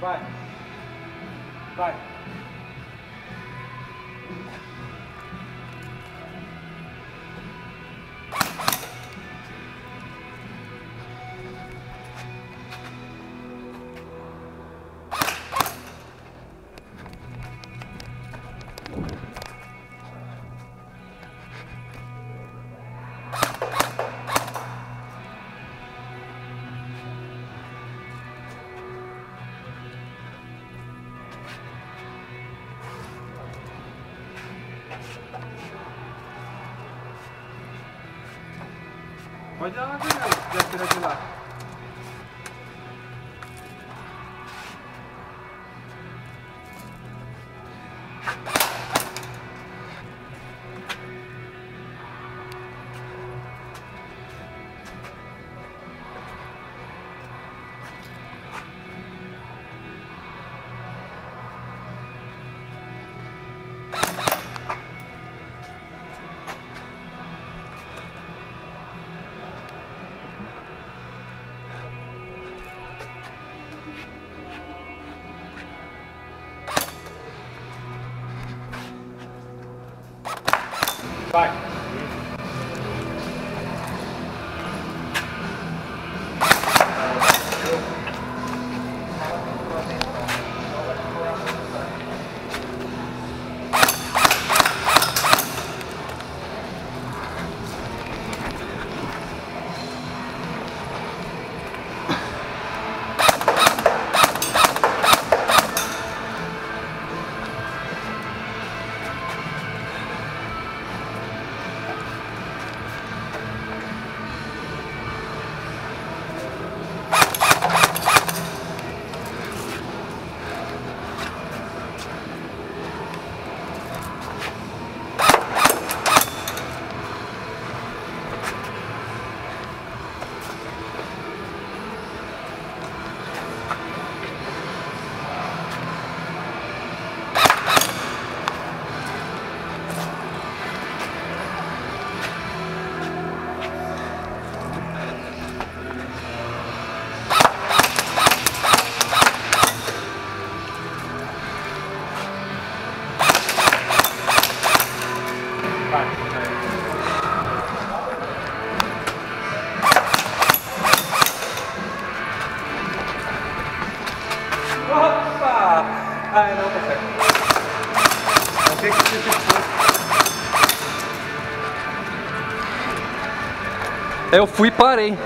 Vai. Vai. Bacağına dönüyor yatırıcılar. Bye. Opa! Ah, não. Achei que Eu fui e parei.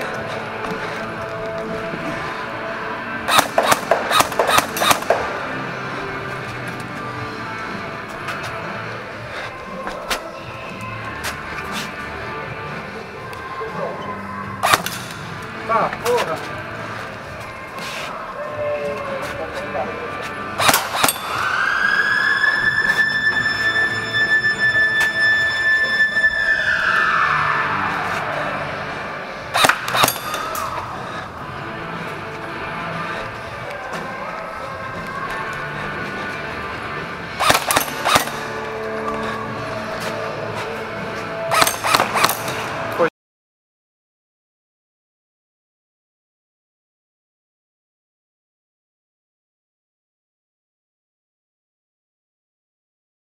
Tá, porra!